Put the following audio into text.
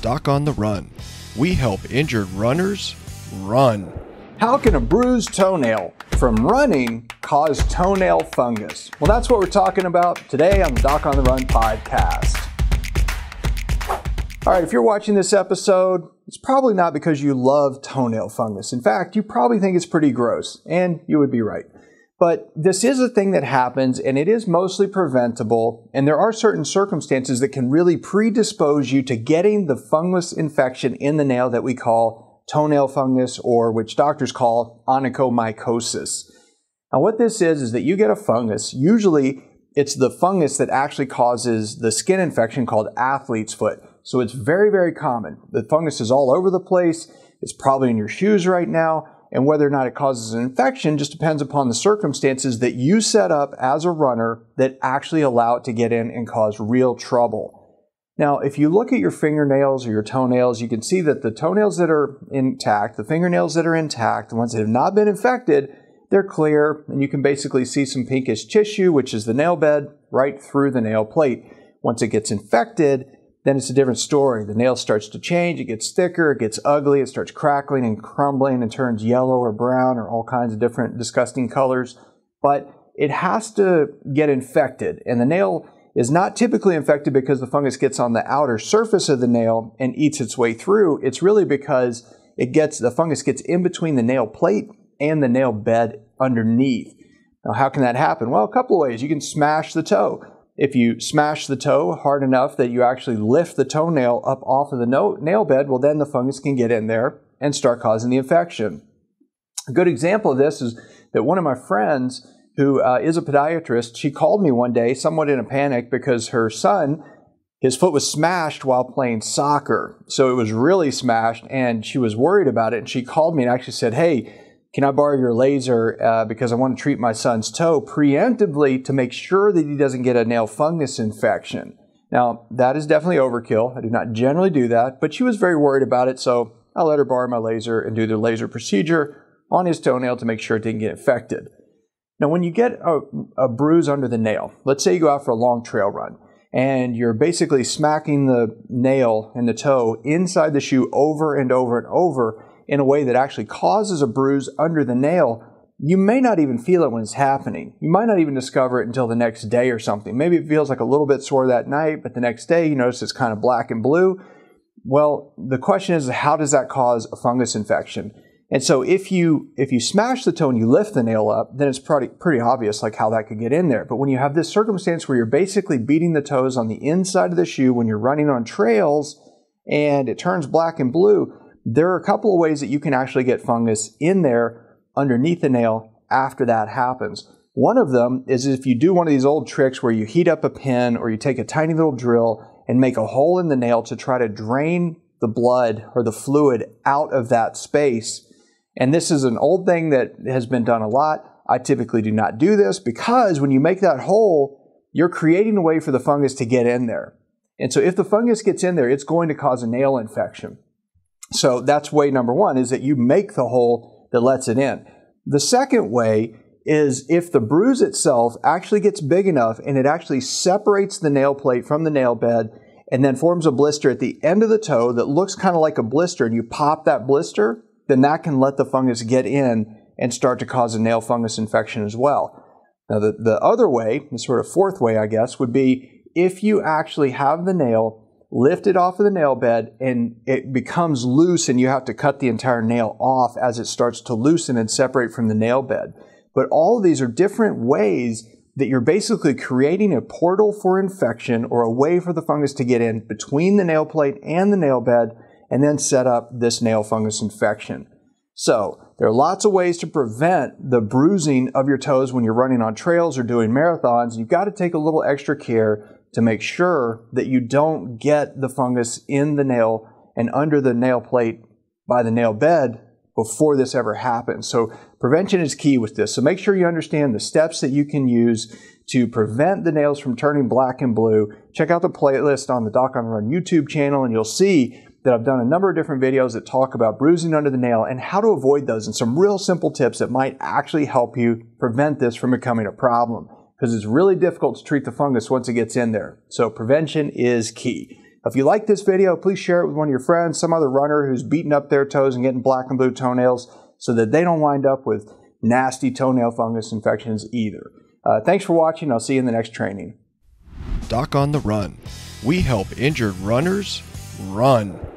Doc on the Run. We help injured runners run. How can a bruised toenail from running cause toenail fungus? Well, that's what we're talking about today on the Doc on the Run podcast. All right, if you're watching this episode, it's probably not because you love toenail fungus. In fact, you probably think it's pretty gross, and you would be right. But this is a thing that happens and it is mostly preventable. And there are certain circumstances that can really predispose you to getting the fungus infection in the nail that we call toenail fungus or which doctors call onychomycosis. Now what this is, is that you get a fungus. Usually it's the fungus that actually causes the skin infection called athlete's foot. So it's very, very common. The fungus is all over the place. It's probably in your shoes right now and whether or not it causes an infection just depends upon the circumstances that you set up as a runner that actually allow it to get in and cause real trouble. Now, if you look at your fingernails or your toenails, you can see that the toenails that are intact, the fingernails that are intact, the ones that have not been infected, they're clear, and you can basically see some pinkish tissue, which is the nail bed, right through the nail plate. Once it gets infected, then it's a different story. The nail starts to change, it gets thicker, it gets ugly, it starts crackling and crumbling and turns yellow or brown or all kinds of different disgusting colors. But it has to get infected, and the nail is not typically infected because the fungus gets on the outer surface of the nail and eats its way through. It's really because it gets the fungus gets in between the nail plate and the nail bed underneath. Now, how can that happen? Well, a couple ways. You can smash the toe. If you smash the toe hard enough that you actually lift the toenail up off of the no- nail bed, well, then the fungus can get in there and start causing the infection. A good example of this is that one of my friends, who uh, is a podiatrist, she called me one day, somewhat in a panic, because her son, his foot was smashed while playing soccer. So it was really smashed, and she was worried about it. And she called me and actually said, Hey, can I borrow your laser uh, because I want to treat my son's toe preemptively to make sure that he doesn't get a nail fungus infection? Now, that is definitely overkill. I do not generally do that, but she was very worried about it, so I let her borrow my laser and do the laser procedure on his toenail to make sure it didn't get infected. Now, when you get a, a bruise under the nail, let's say you go out for a long trail run and you're basically smacking the nail and the toe inside the shoe over and over and over, in a way that actually causes a bruise under the nail, you may not even feel it when it's happening. You might not even discover it until the next day or something. Maybe it feels like a little bit sore that night, but the next day you notice it's kind of black and blue. Well, the question is how does that cause a fungus infection? And so if you if you smash the toe and you lift the nail up, then it's pretty pretty obvious like how that could get in there. But when you have this circumstance where you're basically beating the toes on the inside of the shoe when you're running on trails and it turns black and blue, there are a couple of ways that you can actually get fungus in there underneath the nail after that happens. One of them is if you do one of these old tricks where you heat up a pin or you take a tiny little drill and make a hole in the nail to try to drain the blood or the fluid out of that space. And this is an old thing that has been done a lot. I typically do not do this because when you make that hole, you're creating a way for the fungus to get in there. And so if the fungus gets in there, it's going to cause a nail infection. So that's way number one is that you make the hole that lets it in. The second way is if the bruise itself actually gets big enough and it actually separates the nail plate from the nail bed and then forms a blister at the end of the toe that looks kind of like a blister and you pop that blister, then that can let the fungus get in and start to cause a nail fungus infection as well. Now, the, the other way, the sort of fourth way, I guess, would be if you actually have the nail lift it off of the nail bed and it becomes loose and you have to cut the entire nail off as it starts to loosen and separate from the nail bed. But all of these are different ways that you're basically creating a portal for infection or a way for the fungus to get in between the nail plate and the nail bed and then set up this nail fungus infection. So, there are lots of ways to prevent the bruising of your toes when you're running on trails or doing marathons. You've got to take a little extra care to make sure that you don't get the fungus in the nail and under the nail plate by the nail bed before this ever happens. So prevention is key with this. So make sure you understand the steps that you can use to prevent the nails from turning black and blue. Check out the playlist on the Doc on Run YouTube channel and you'll see that I've done a number of different videos that talk about bruising under the nail and how to avoid those and some real simple tips that might actually help you prevent this from becoming a problem because it's really difficult to treat the fungus once it gets in there. So prevention is key. If you like this video, please share it with one of your friends, some other runner who's beating up their toes and getting black and blue toenails so that they don't wind up with nasty toenail fungus infections either. Uh, thanks for watching. I'll see you in the next training. Doc on the Run. We help injured runners run.